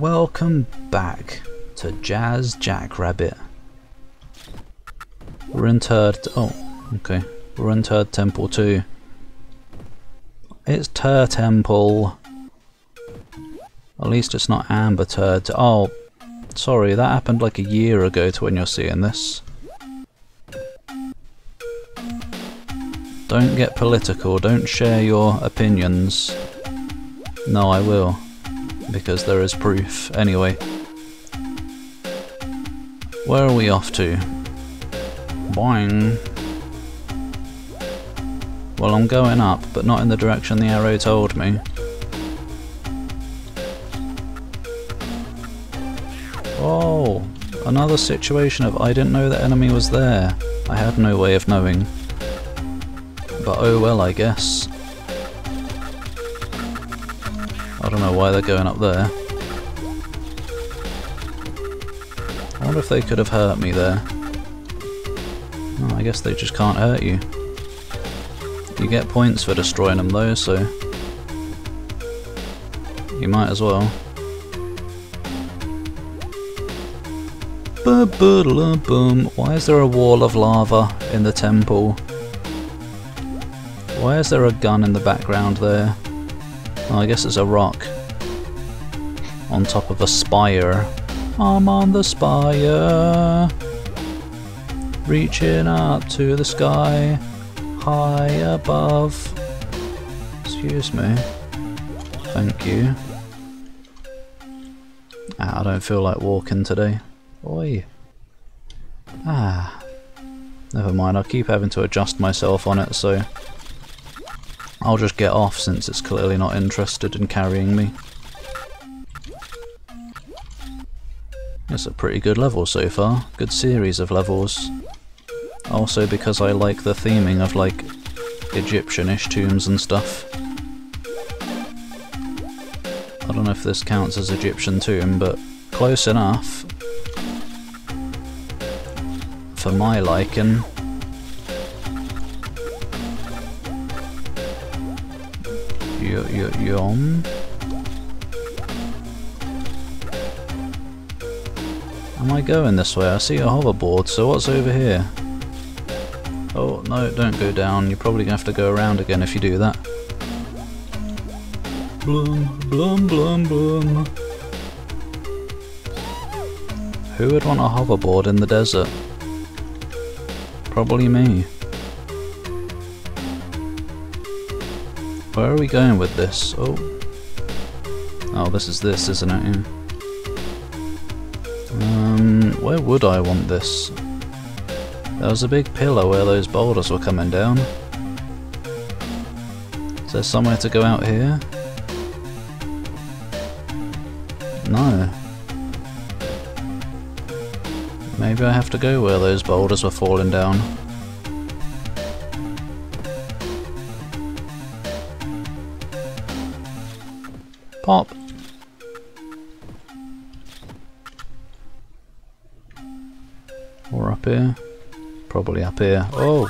welcome back to Jazz Jackrabbit. We're in Turd. Oh, okay. We're in Temple too. It's Turtemple. At least it's not Amber Turd. Oh, sorry, that happened like a year ago to when you're seeing this. Don't get political, don't share your opinions. No, I will. Because there is proof. Anyway. Where are we off to? Boing. Well, I'm going up, but not in the direction the arrow told me. Oh, another situation of I didn't know the enemy was there. I had no way of knowing. But oh well, I guess. I don't know why they're going up there. I wonder if they could have hurt me there. Oh, I guess they just can't hurt you. You get points for destroying them though, so... You might as well. boom. Why is there a wall of lava in the temple? Why is there a gun in the background there? Oh, I guess it's a rock. On top of a spire. I'm on the spire. Reaching up to the sky. High above. Excuse me. Thank you. Ah, I don't feel like walking today. Oi. Ah. Never mind, I'll keep having to adjust myself on it, so... I'll just get off since it's clearly not interested in carrying me. It's a pretty good level so far. Good series of levels. Also because I like the theming of like Egyptian-ish tombs and stuff. I don't know if this counts as Egyptian tomb, but close enough for my liking. Y yum. Am I going this way? I see a hoverboard, so what's over here? Oh, no, don't go down. You're probably going to have to go around again if you do that. Blum, blum, blum, blum. Who would want a hoverboard in the desert? Probably me. Where are we going with this? Oh. Oh, this is this, isn't it? Yeah. Um, where would I want this? There was a big pillar where those boulders were coming down. Is there somewhere to go out here? No. Maybe I have to go where those boulders were falling down. Pop. Or up here. Probably up here. Oh!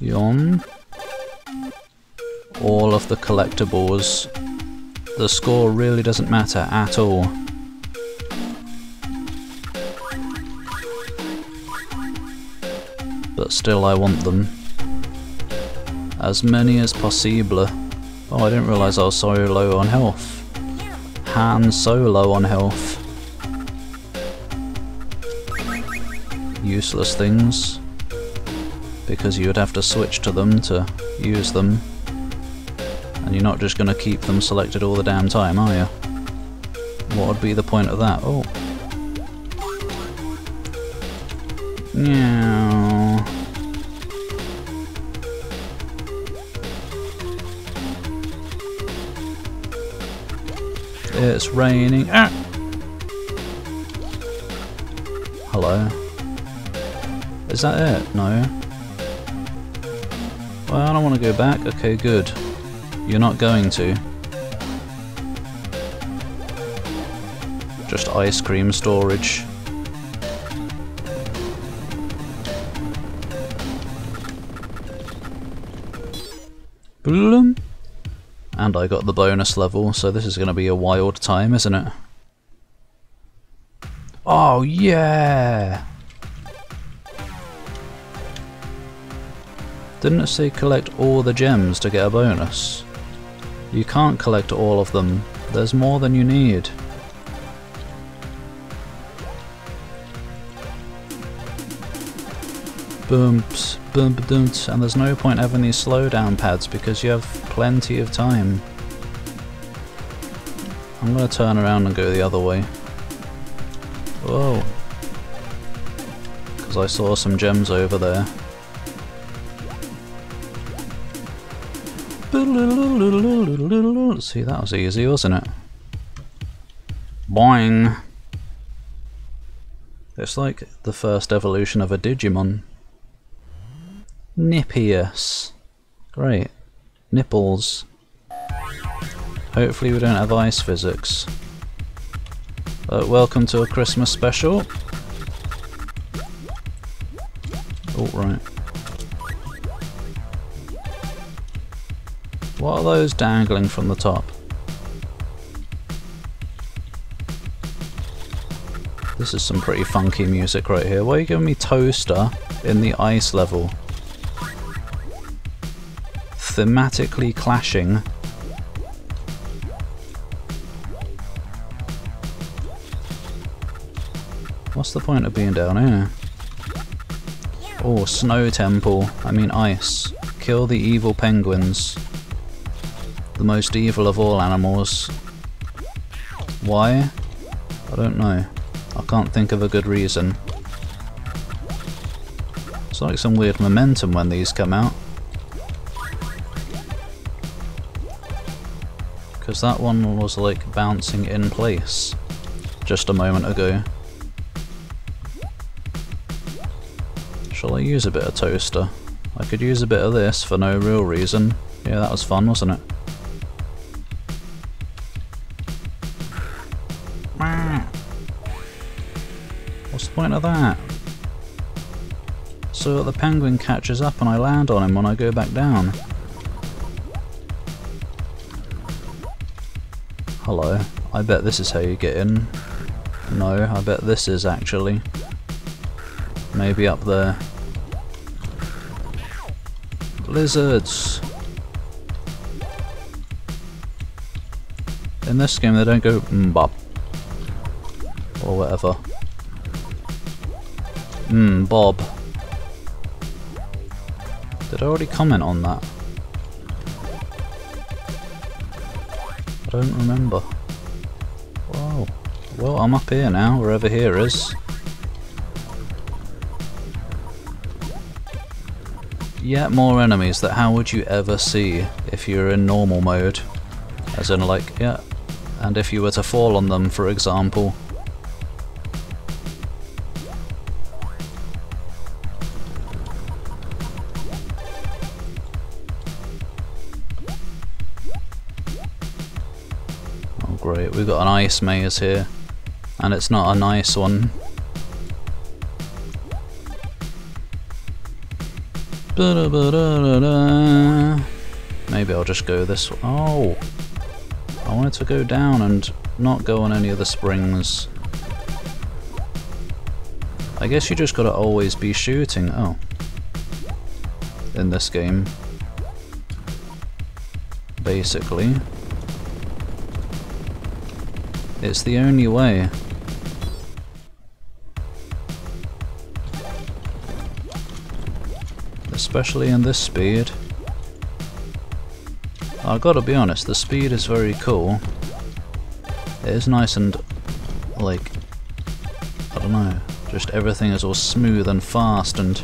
Yon. All of the collectibles. The score really doesn't matter at all. Still I want them. As many as possible. Oh, I didn't realise I was so low on health. Han Solo on health. Useless things. Because you would have to switch to them to use them. And you're not just going to keep them selected all the damn time, are you? What would be the point of that? Oh. Yeah. It's raining. Ah! Hello. Is that it? No. Well, I don't want to go back. Okay, good. You're not going to. Just ice cream storage. Bloom. And I got the bonus level, so this is going to be a wild time, isn't it? Oh, yeah! Didn't it say collect all the gems to get a bonus? You can't collect all of them. There's more than you need. Boomps, boom dooms, and there's no point having these slowdown pads because you have plenty of time. I'm gonna turn around and go the other way. Whoa. Because I saw some gems over there. See, that was easy, wasn't it? Boing! It's like the first evolution of a Digimon. Nippius. Great. Nipples. Hopefully we don't have ice physics. Uh, welcome to a Christmas special. Oh, right. What are those dangling from the top? This is some pretty funky music right here. Why are you giving me Toaster in the ice level? Thematically clashing. What's the point of being down here? Oh, snow temple. I mean ice. Kill the evil penguins the most evil of all animals. Why? I don't know. I can't think of a good reason. It's like some weird momentum when these come out. Because that one was like bouncing in place just a moment ago. Shall I use a bit of toaster? I could use a bit of this for no real reason. Yeah, that was fun, wasn't it? What's the point of that? So the penguin catches up and I land on him when I go back down. Hello. I bet this is how you get in. No, I bet this is actually. Maybe up there. Lizards! In this game they don't go mbop. Or whatever. Hmm, Bob. Did I already comment on that? Don't remember. Whoa. Well, I'm up here now, wherever here is. Yet more enemies that how would you ever see if you're in normal mode? As in like, yeah, and if you were to fall on them, for example, we've got an ice maze here. And it's not a nice one. Maybe I'll just go this way. Oh! I wanted to go down and not go on any of the springs. I guess you just gotta always be shooting. Oh. In this game. Basically. It's the only way. Especially in this speed. i gotta be honest, the speed is very cool. It is nice and, like, I don't know, just everything is all smooth and fast and,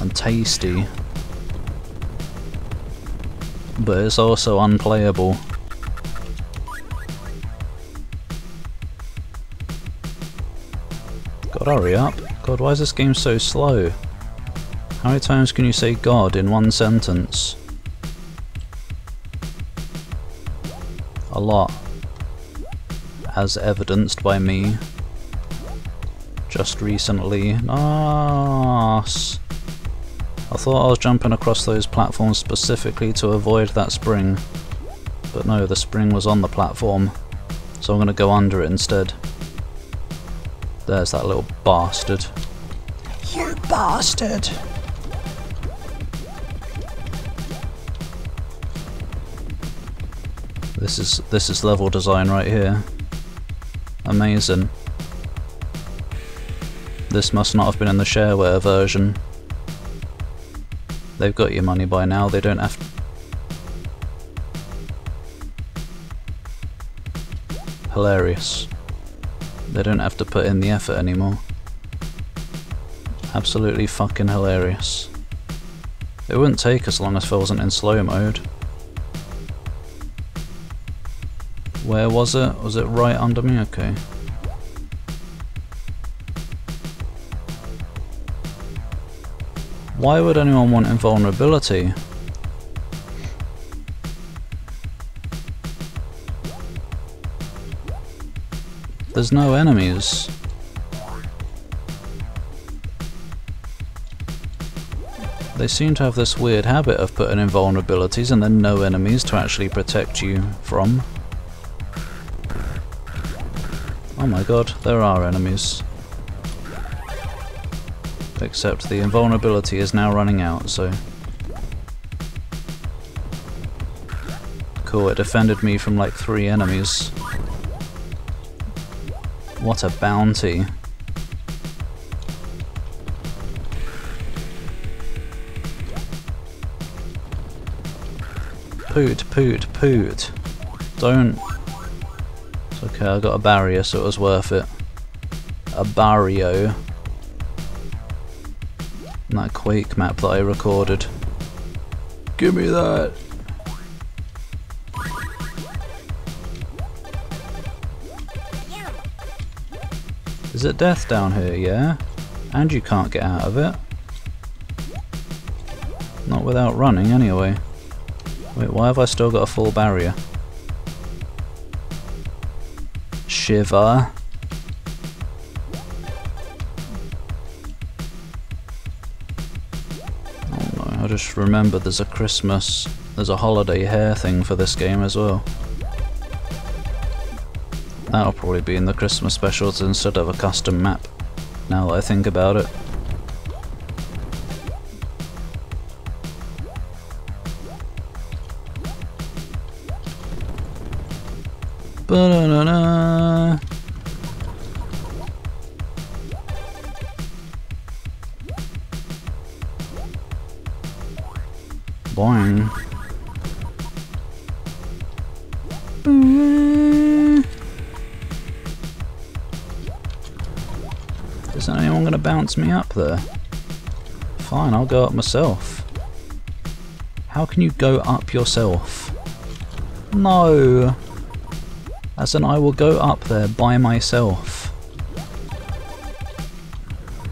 and tasty. But it's also unplayable. God, hurry up. God, why is this game so slow? How many times can you say God in one sentence? A lot. As evidenced by me. Just recently. Nice. I thought I was jumping across those platforms specifically to avoid that spring. But no, the spring was on the platform. So I'm going to go under it instead. There's that little bastard. You bastard! This is this is level design right here. Amazing. This must not have been in the shareware version. They've got your money by now, they don't have to... Hilarious. They don't have to put in the effort anymore. Absolutely fucking hilarious. It wouldn't take as long as if I wasn't in slow mode. Where was it? Was it right under me? Okay. Why would anyone want invulnerability? There's no enemies. They seem to have this weird habit of putting invulnerabilities and then no enemies to actually protect you from. Oh my god, there are enemies. Except the invulnerability is now running out, so... Cool, it defended me from like three enemies. What a bounty. Poot, poot, poot. Don't Okay, I got a barrier, so it was worth it. A barrio. That Quake map that I recorded. Give me that! Is it death down here, yeah? And you can't get out of it. Not without running, anyway. Wait, why have I still got a full barrier? Shiver. Oh I just remember there's a Christmas, there's a Holiday Hare thing for this game as well. That'll probably be in the Christmas specials instead of a custom map, now that I think about it. Ba-da-da-da. Bounce me up there? Fine, I'll go up myself. How can you go up yourself? No! As in I will go up there by myself.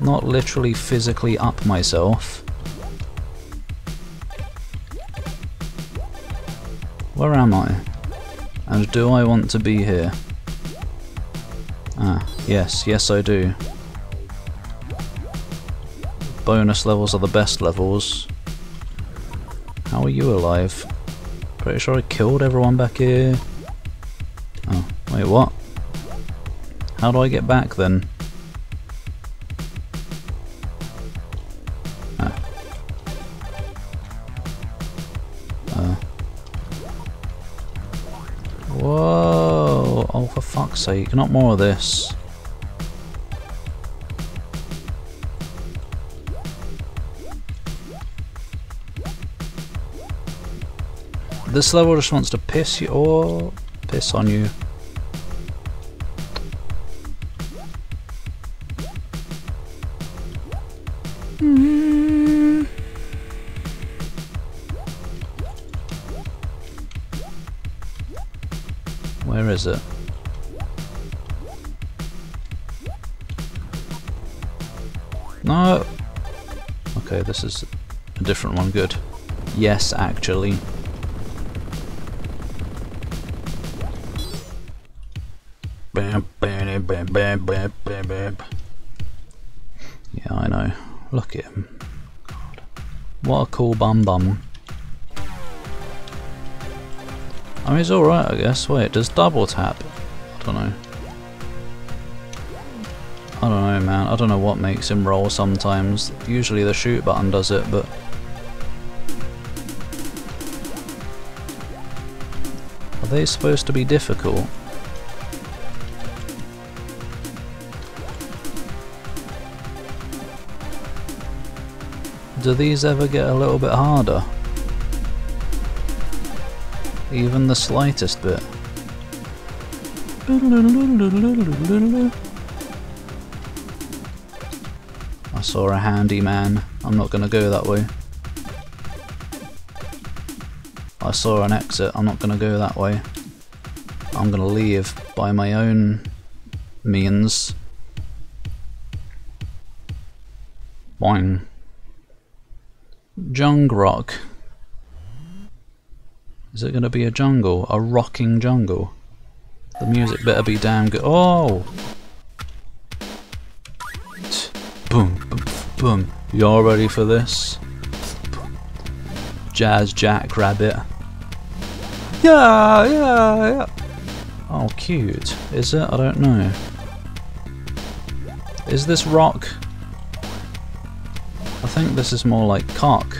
Not literally physically up myself. Where am I? And do I want to be here? Ah, yes, yes I do. Bonus levels are the best levels. How are you alive? Pretty sure I killed everyone back here. Oh, wait, what? How do I get back then? Ah. Uh. Whoa! Oh, for fuck's sake, not more of this. This level just wants to piss you or piss on you. Hmm. Where is it? No! Okay, this is a different one, good. Yes, actually. Bam, bam, bam, bam, bam, bam. Yeah, I know. Look at him. God. What a cool bum bum. I mean, he's alright, I guess. Wait, does double tap? I don't know. I don't know, man. I don't know what makes him roll sometimes. Usually the shoot button does it, but... Are they supposed to be difficult? Do these ever get a little bit harder? Even the slightest bit. I saw a handyman. I'm not gonna go that way. I saw an exit. I'm not gonna go that way. I'm gonna leave by my own means. Boing. Jungrock. Is it going to be a jungle? A rocking jungle? The music better be damn good. Oh! Boom, boom, boom. Y'all ready for this? Jazz Jackrabbit. Yeah, yeah, yeah. Oh, cute. Is it? I don't know. Is this rock? I think this is more like cock.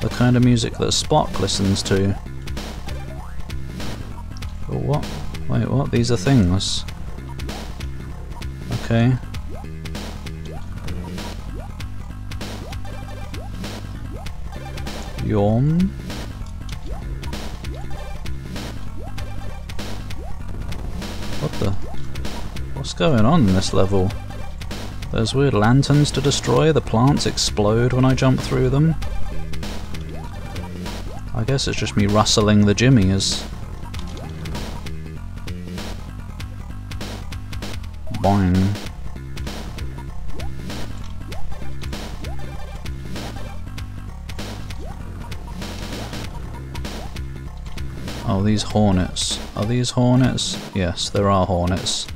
The kind of music that Spock listens to. What? Wait, what? These are things. Okay. Yawn. What the? What's going on in this level? There's weird lanterns to destroy, the plants explode when I jump through them. I guess it's just me rustling the jimmies. Boing. Oh, these hornets. Are these hornets? Yes, there are hornets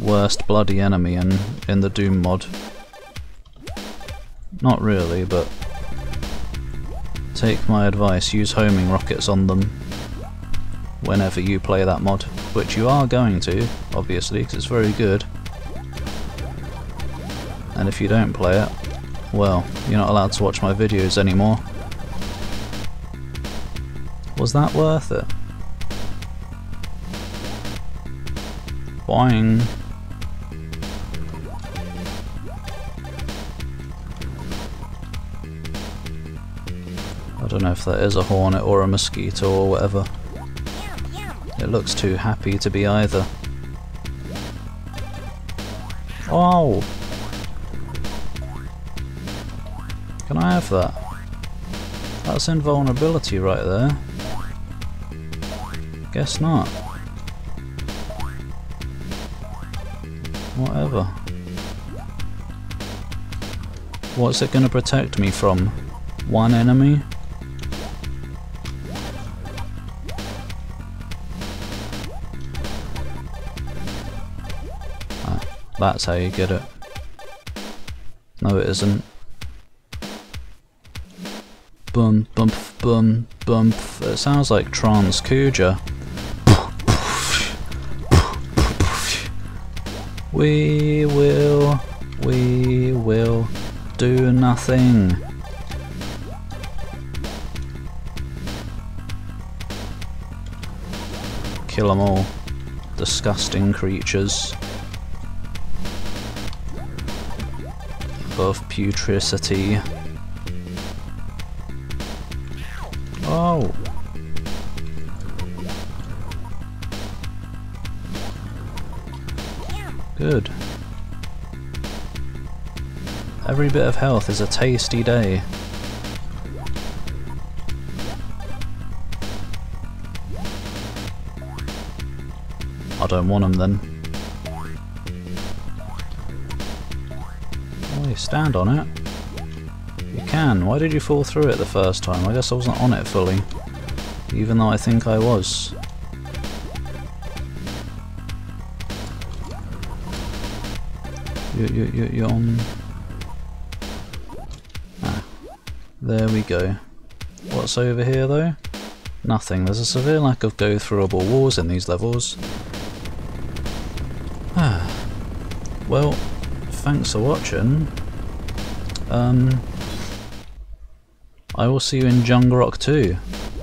worst bloody enemy in, in the Doom mod. Not really, but take my advice, use homing rockets on them whenever you play that mod, which you are going to, obviously, because it's very good. And if you don't play it, well, you're not allowed to watch my videos anymore. Was that worth it? Boing. I don't know if that is a hornet or a mosquito or whatever. It looks too happy to be either. Oh! Can I have that? That's invulnerability right there. Guess not. Whatever. What's it going to protect me from? One enemy? That's how you get it. No it isn't. Bum bump bum bump. It sounds like Trance Kuja. We will, we will do nothing. Kill them all. Disgusting creatures. Of putricity. Oh! Good. Every bit of health is a tasty day. I don't want them then. stand on it, you can. Why did you fall through it the first time? I guess I wasn't on it fully. Even though I think I was. You, you, you, you're on... Ah. There we go. What's over here though? Nothing. There's a severe lack of go-throughable walls in these levels. Ah. Well, thanks for watching. Um, I will see you in Jungle Rock 2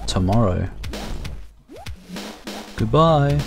tomorrow. Goodbye.